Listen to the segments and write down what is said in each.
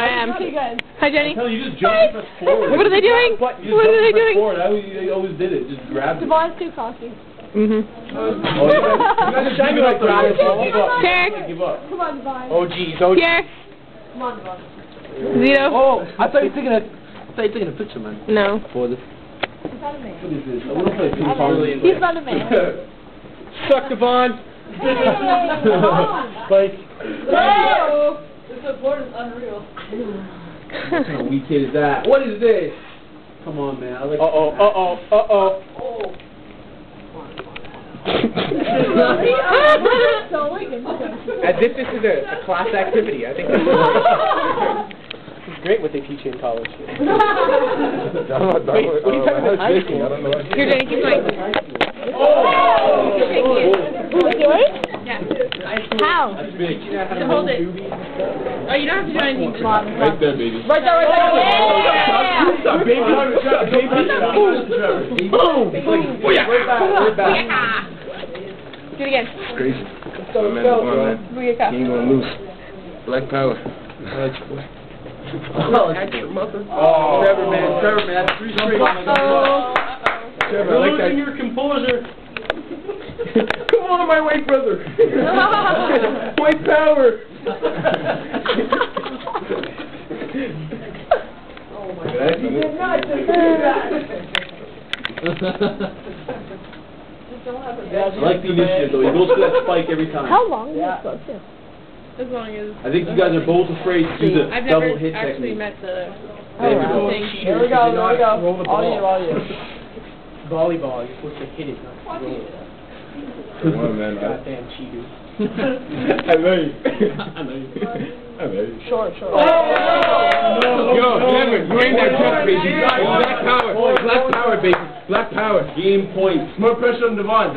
I am. Okay, good. Hi, Jenny. Hell, you just jumped and forward. What are they doing? You just What are they doing? Forward. I always, I always did it. Just grabbed it. Devon's too cocky. Mm-hmm. Oh, you guys, are Shine giving like up though. Give up. Derek. Give up. Come on, Devon. Oh jeez, oh Pierre. Come on, Devon. Zito. Oh, I thought you were taking a, I thought you were taking a picture, man. No. For this. He's not a man. What is this? I want to play ping pong. He's not a man. Suck Devon. Spike. No! This support is unreal. What kind of weak kid is that? What is this? Come on, man. I like. Uh oh, uh oh, uh oh. Oh. oh. so like interesting. As if this is a, a class activity. I think this is, this is great what they teach you in college. Wait, what are you talking about high school? Here, Jenny, keep going. Oh! Is yours? Yeah. How? That's big. So hold it. Oh, you don't have to do anything. Right there, baby. Right there, right there. Yeah. Oh, What's up, baby? What's up, baby? Boom! Boom! Way back, way back. Yeah. Do it again. Crazy. My man, come on, man. Booyaka. He ain't gonna lose. Black power. Oh, oh, Trevor, man. Trevor, man. That's three straight. Oh. Trevor, I like that. your composure. Come on, my white brother. white power. oh my god. He did not just do I like the initiative though. He goes for that spike every time. How long is this book, too? As long as. I think you guys are both afraid to do the I've double hit actually technique. met the. Oh, there we go. Here we go, here we go. The All ball. you, all you. Volleyball, you're supposed to hit it, not throw it. Come on, man. Goddamn cheaters. I know you. I know you. I know you. Short, short. Yo, Devon, you ain't that tough, baby. Black power. Black power, baby. Black power. Game point. More pressure on Devon.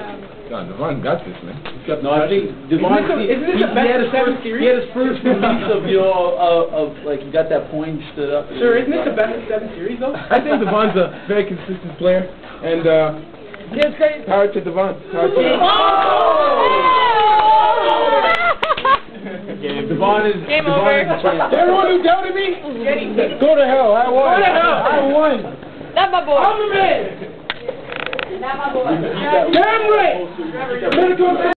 Nah, Devon got this, man. No, I think Devon. Isn't this the- isn't this he, the best he had his seven first, series? He had his first release of you know of, of like he got that point, stood up. Sir, isn't this the best of seven series, though? I think Devon's a very consistent player, and uh, Yeah, it's great. power to Devon. Power to Yeah, Devon is. Game Devon over. Is the champ. Everyone who doubted me, go to hell. I won. Go to hell. I won. Not my boy. I'm the man. Not my boy. Keep Damn right. Better go